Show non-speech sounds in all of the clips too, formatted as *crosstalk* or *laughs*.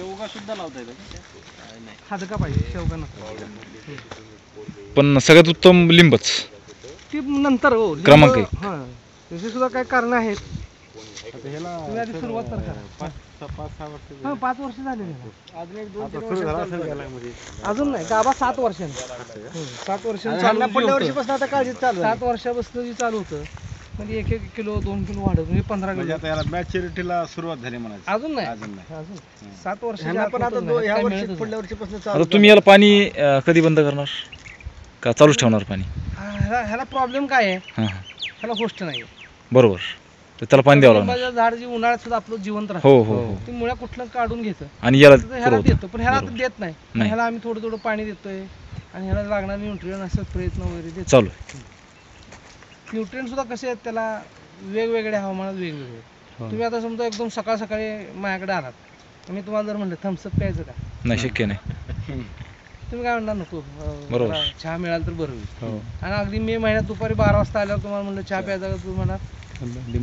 शेवगा सुद्धा लावता येतं खादका पाहिजे? शेवगा नको. पण सगळ्यात उत्तम लिंबच. ती नंतर हो लिंब- क्रमांक एक. हा. त्याची सुद्धा काही कारण आहेत? आता ह्याला तुम्ही आधी सुरुवात तर करा. पाच सहा- पाच सहा वर्ष हा पाच वर्ष झाले त्याला. अजून एक दोन तीन वर्ष चालू झाला. मध्ये अजून नाही गाबा सात वर्षांनी. सात वर्षांनी चालू होतं. आता काळजी चालू सात वर्षापासून जी चालू होतं. म्हणजे एक एक किलो दोन किलो वाढत म्हणजे पंधरा म्हणजे किलो आता याला मॅच्युरिटीला सुरुवात झाली म्हणायची. अजून नाही. अजून नाही. अजून. सात वर्ष पण आता दो- ह्या वर्षी पुढल्या वर्षीपासून आता तुम्ही याला पाणी अं, कधी बंद करणार? का चालूच ठेवणार पाणी? ह्याला प्रॉब्लेम काय आहे? हां हां. ह्याला गोष्ट नाही बरोबर. तर त्याला पाणी द्यावं लागणार. लिंबाचं झाड जे उन्हाळ्यात सुद्धा आपलं जिवंत हो राहतं. हो हो ती मुळ्या कुठलं काढून घेतं? आणि याला तर ह्याला देतो पण ह्याला आता बरोबर. देत नाही. नाही. ह्याला आम्ही थोडं थोडं पाणी देतोय आणि ह्याला लागणारे न्यूट्रियन असं प्रयत्न वगैरे देतो चालू आहे. न्यूट्रियन सुद्धा कसे आहेत त्याला वेगवेगळ्या हवामानात वेगवेगळे आहेत. तुम्ही आता समजा एकदम सकाळ सकाळी माझ्याकडे आलात मी तुम्हाला जर म्हणलं थम्सअप प्यायचं का? नाही शक्य नाही. तुम्ही काय म्हणणार? नको. अं, बरोबर. चहा मिळाला तर बरं होईल. हो. आणि अगदी मे महिन्यात दुपारी बारा वाजता आल्यावर तुम्हाला म्हणलं चहा प्यायचा का? तुम्ही म्हणा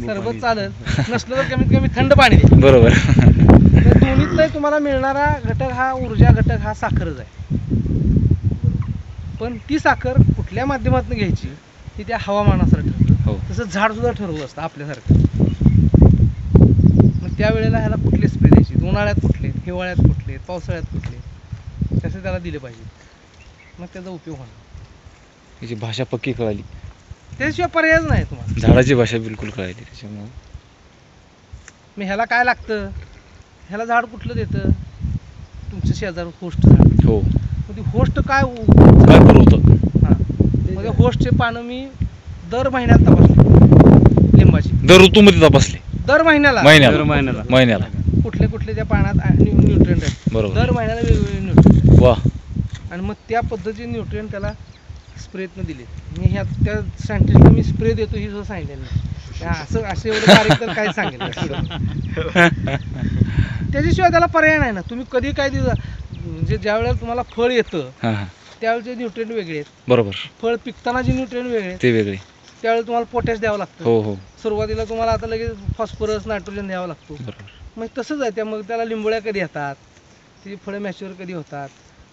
सरबत चालेल. नसलं तर कमीत कमी थंड पाणी द्या. बरोबर. तर दोन्हीतलाही तुम्हाला मिळणारा घटक हा ऊर्जा घटक हा साखरच आहे. पण ती साखर कुठल्या माध्यमातून घ्यायची? ती त्या हवामानासर ठरतं हो. तसं झाड सुद्धा ठरवलं असतं आपल्यासारखं. मग त्यावेळेला ह्याला कुठले स्प्रे द्यायचे? उन्हाळ्यात कुठले? हिवाळ्यात कुठले? पावसाळ्यात कुठले? तसे त्याला दिले पाहिजे. मग त्याचा उपयोग होणार. याची भाषा पक्की कळाली. त्याशिवाय पर्यायच नाही तुम्हाला. झाडाची भाषा बिलकुल कळाली त्याच्यामुळे. मग ह्याला काय लागतं? ह्याला झाड कुठलं देतं? तुमचं शेजार होस्ट झाड. हो. मग ती होस्ट काय उ- काय पुरवतं हा होस्टचे पानं मी दर महिन्यात तपासले लिंबाची. दर ऋतूमध्ये तपासले. दर महिन्याला. महिन्याला. दर महिन्याला. महिन्याला. कुठले कुठले त्या पाण्यात न्यूट्रिएंट आहेत. बरोबर. दर महिन्याला वेगवेगळे न्यूट्रिएंट वा. आणि मग त्या पद्धतीने न्यूट्रिएंट त्याला स्प्रेतनं दिले मी ह्या त्या सायंटिस्टला मी स्प्रे देतो ही सुद्धा सांगितलेलं असं असं एवढं बारीक तर काय सांगितलं त्याच्याशिवाय त्याला पर्याय नाही ना. तुम्ही कधी काय दिलं म्हणजे ज्या वेळेला तुम्हाला फळ येतं त्यावेळेचे न्यूट्रिएंट वेगळे आहेत. बरोबर. फळ पिकताना जे न्यूट्रिएंट वेगळे आहेत ते वेगळे. त्यावेळेला तुम्हाला पोटॅश द्यावं लागतं. हो हो. सुरुवातीला तुम्हाला आता लगेच फॉस्फरस नायट्रोजन द्यावा लागतो. बरोबर. मग तसंच आहे त्या मग त्याला लिंबोळ्या कधी येतात ती फळं मॅच्युअर कधी होतात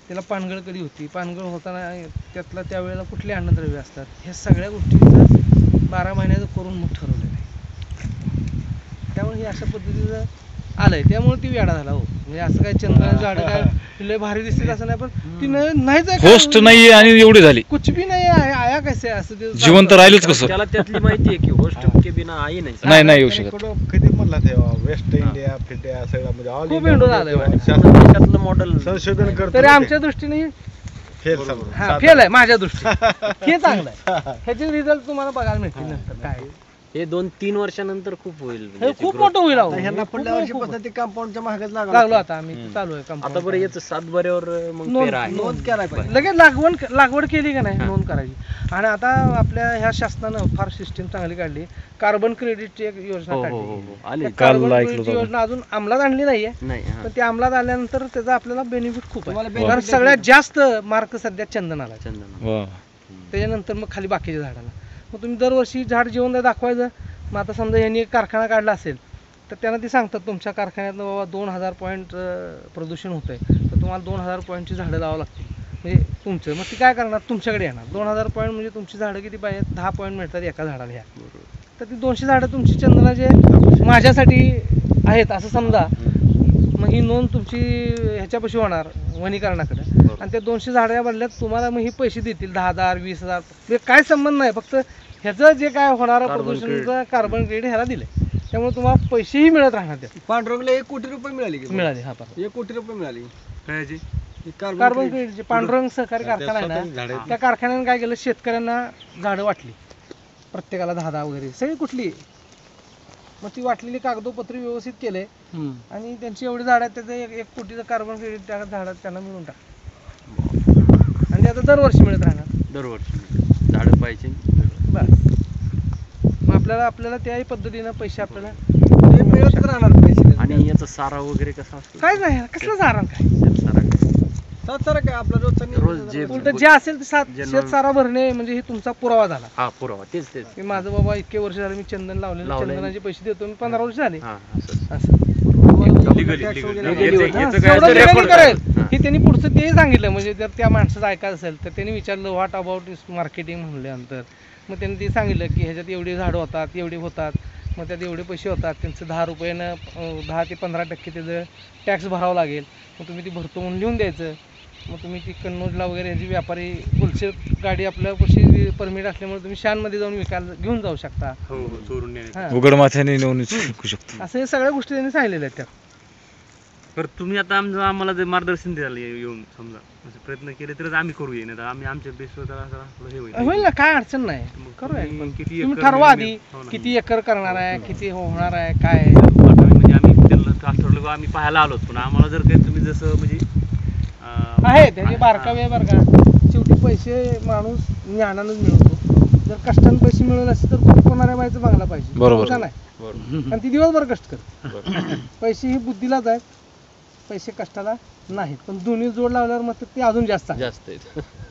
त्याला पानगळ कधी होती पानगळ होताना त्यातला त्यावेळेला कुठली अन्नद्रव्य असतात ह्या सगळ्या गोष्टींचं बारा महिन्याचं करून मग ठरवलेलं आहे. त्यामुळे हे अशा पद्धतीचं आलंय. त्यामुळे ती वेडा झाला हो. म्हणजे असं काय चंद्राची झाडं काय *laughs* लय भारी दिसतील असं नाही पण ती नाहीच. होस्ट नाहीये आणि एवढे झाले. कुछ भी नाही आहे आया कैसे आहे असं ते जिवंत राहिलेच कसं? त्याला त्यातली माहिती आहे की होस्ट के बिना आई नाही. नाही नाही येऊ शकत. कुठं कधी म्हणला तेव्हा वेस्ट इंडिया फिटिया सगळं म्हणजे ऑल खूप इंडो झालंय बा. देशातलं मॉडेल संशोधन करतो तरी आमच्या दृष्टीने फेल समजा. हा फेल आहे माझ्या दृष्टीने. *laughs* हे चांगलं आहे. ह्याचे रिझल्ट तुम्हाला बघायला मिळतील नंतर. काय? हे दोन तीन वर्षानंतर खूप होईल. हे याची खूप growth. मोठं होईल अहो. आता ह्यांना खूप पुढल्या खूप वर्षीपासून ते कंपाऊंडच्या महागच लागलो. लागला आता आम्ही चालू आहे आता. बरं याचं सात बऱ्यावर मग नोंद- पेरा आहे. नोंद केलाय पाहिजे लगेच लागवड लागवड केली का नाही? नोंद करायची. आणि आता आपल्या ह्या शासनानं फार सिस्टीम चांगली काढली. कार्बन क्रेडिटची एक योजना हो हो हो काढली. हो आले. त्या काल कार्बन ऐकलं क्रेडिटची होतं. योजना अजून अंमलात आणली नाहीये. नाही हा. पण ती अंमलात आल्यानंतर त्याचा आपल्याला बेनिफिट खूप तुम्हाला आहे benefit कारण सगळ्यात जास्त मार्क सध्या चंदनाला आहे. चंदन वा. त्याच्यानंतर मग खाली बाकीच्या झाडाला. मग तुम्ही दरवर्षी झाड जिवंत दाखवायचं. मग आता समजा यांनी एक कारखाना काढला असेल तर त्यांना ते सांगतात तुमच्या कारखान्यातनं बाबा दोन हजार पॉईंट प्रदूषण होतं आहे तर तुम्हाला दोन हजार पॉईंटची झाडं लावावं लागतील. म्हणजे तुमचं. मग ती काय करणार? तुमच्याकडे येणार. दोन हजार पॉईंट म्हणजे तुमची झाडं किती पाहिजे? दहा पॉईंट मिळतात एका झाडाला ह्या. तर ती दोनशे झाडं तुमची चंदनाचे माझ्यासाठी आहेत असं समजा. मग ही नोंद तुमची ह्याच्यापाशी होणार वनीकरणाकडे. आणि त्या दोनशे झाडं बदल्यात तुम्हाला मग ही पैसे देतील दहा हजार वीस हजार. म्हणजे काय संबंध नाही. फक्त ह्याचं जे काय होणारं Carbon प्रदूषणचं कार्बन क्रेडिट ह्याला दिले त्यामुळे तुम्हाला पैसेही मिळत राहणार त्यात. पांडुरंगला एक कोटी रुपये मिळाले की मिळाले हा पहा. एक कोटी रुपये मिळाली. कार्बन कार्बन क्रेडिट जे पांडुरंग सहकारी कारखाना आहे स्वतःची ना आहेत. त्या कारखान्याने काय केलं? शेतकऱ्यांना झाडं वाटली. प्रत्येकाला दहा दहा वगैरे. सगळी कुठली? मग ती वाटलेली कागदोपत्री व्यवस्थित केले. आणि त्यांची एवढी झाडं आहेत त्याचं एक एक कोटीचं कार्बन क्रेडिट त्या झाडात त्यांना मिळून टाक आणि ते आता दरवर्षी मिळत राहणार. दरवर्षी झाडं पाहिजे. बस मग आपल्याला आपल्याला त्याही पद्धतीनं पैसे आपल्याला ते मिळत राहणार पैसे आणि याचा सारा वगैरे कसा असतो काय नाही कसलं काय सारा काय? सारा काय आपला रोजचा रोज नियोजन जे- जरा- उलट जे असेल ते सात जे शेत सारा भरणे म्हणजे हे तुमचा पुरावा झाला हा पुरावा तेच तेच की माझं बाबा इतके वर्ष झाले मी चंदन लावलेलं लावलंय. चंदनाचे पैसे देतो मी पंधरा वर्ष झाले हा. असं Legally, legally. याचं-. याचं हा, काय record. हा. त्यांनी पुढचं तेही सांगितलं. म्हणजे जर त्या माणसाचं ऐकायचं असेल तर त्यांनी विचारलं व्हॉट अबाउट इस मार्केटिंग म्हणल्यानंतर. मग त्यांनी ते सांगितलं की ह्याच्यात एवढी झाडं होतात एवढी होतात. मग त्यात एवढे पैसे होतात. त्यांचं दहा रुपयानं दहा ते पंधरा टक्के त्याचं टॅक्स भरावं लागेल. मग तुम्ही ती भरतो म्हणून लिहून द्यायचं. मग तुम्ही ती कन्नौजला वगैरे ह्याची व्यापारी होलसेल गाडी आपल्यापाशी परमिट असल्यामुळे तुम्ही शानमध्ये जाऊन विकायला घेऊन जाऊ शकता. हो हो उघड माथ्याने नेऊन शकतो. असं हे सगळ्या गोष्टी त्यांनी सांगितलेल्या आहेत त्यात. बरं तुम्ही आता आमचं आम्हाला जर मार्गदर्शन द्याल ये- येऊन समजा. असे प्रयत्न केले तरच आम्ही करू ये नाही तर आम्ही आमच्या बेसवर जरा जरा आपलं हे होईल. होईल ना काय अडचण नाही. मग करूया तुम्ही पण. किती तुम्ही एकर ठरवा आधी हो ना. किती एकर करणार आहे किती होणार आहे काय आहे. म्हणजे आम्ही त्यांना असं ठरलं की आम्ही पाहायला आलोत पण आम्हाला जर काही तुम्ही जसं म्हणजे अं, आहे त्याचे बारका हां. वेळ बरं का. शेवटी पैसे माणूस ज्ञानानंच मिळवतो जर कष्टाने पैसे मिळवले असते तर कोण कोणाऱ्या बायचं बांगला पाहिजे. बरोबर. का नाही आणि ती दिवसभर कष्ट कर पैसे ही बुद्धीलाच आहेत. पैसे कष्टाला नाहीत पण दोन्ही जोड लावल्यावर मग ते अजून जास्त आहे. जास्त आहेत *laughs*